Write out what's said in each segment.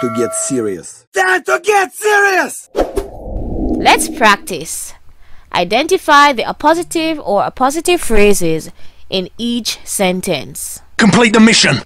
to get serious. Time to get serious! Let's practice. Identify the appositive or appositive phrases in each sentence. Complete the mission.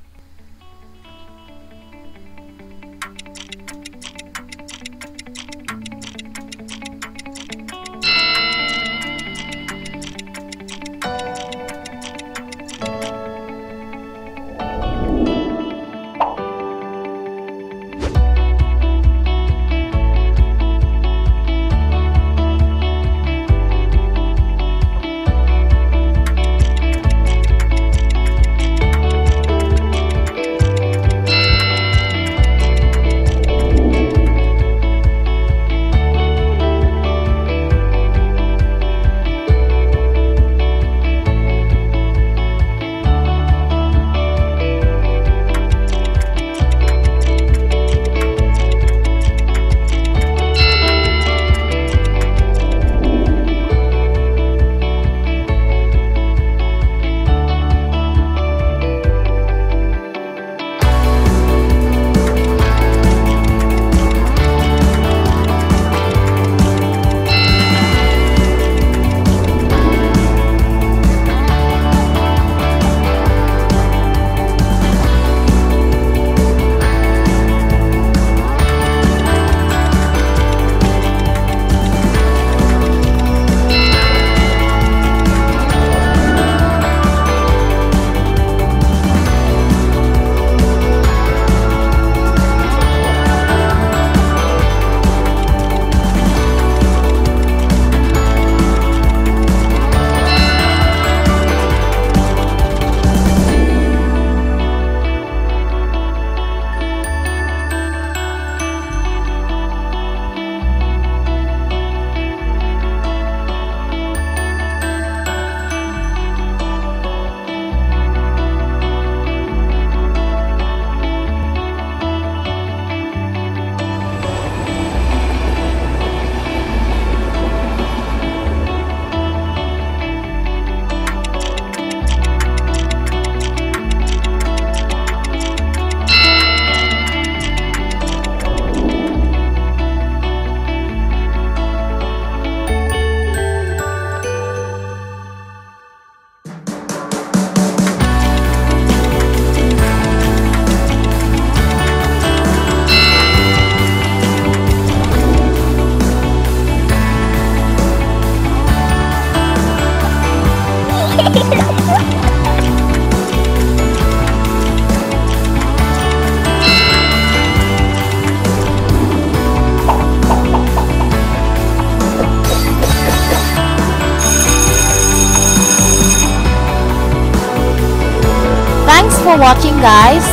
For watching guys.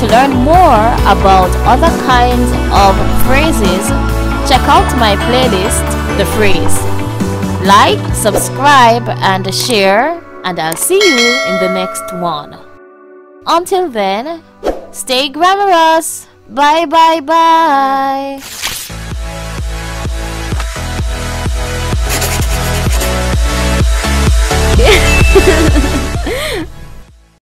To learn more about other kinds of phrases, check out my playlist, The Phrase. Like, subscribe, and share, and I'll see you in the next one. Until then, stay grammarous. Bye bye bye.